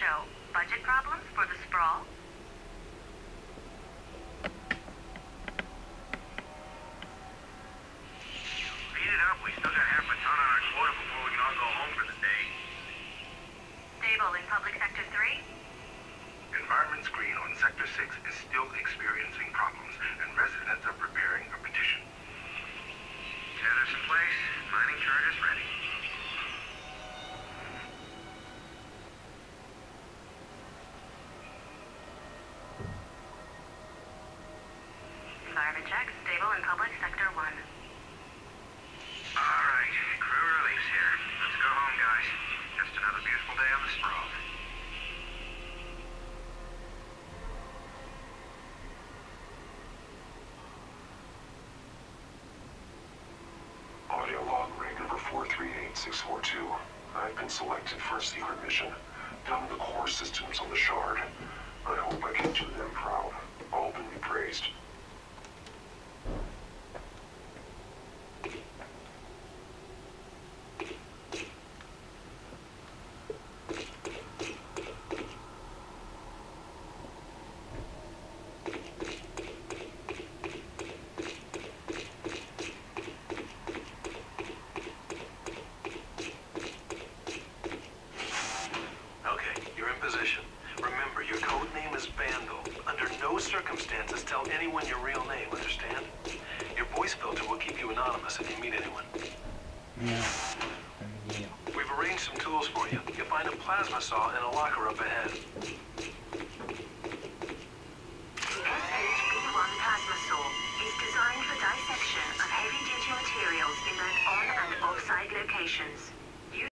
show. Budget problems for the sprawl? Speed it up. We still got half a ton on our quota before we can all go home for the day. Stable in public sector 3? Environment screen on Sector 6 is still experiencing problems, and residents are preparing a petition. Tether's in place. Mining charges ready. Environment check. Stable in public sector 1. All right, crew release here. Let's go home, guys. Just another beautiful day on the sprawl. Audio log rig number 438642. I've been selected for a secret mission down to the core systems on the Shard. Circumstances tell anyone your real name, understand? Your voice filter will keep you anonymous if you meet anyone. Yeah. Yeah. We've arranged some tools for you. You'll find a plasma saw in a locker up ahead. The SHB-1 plasma saw is designed for dissection of heavy-duty materials in both on- and off-site locations.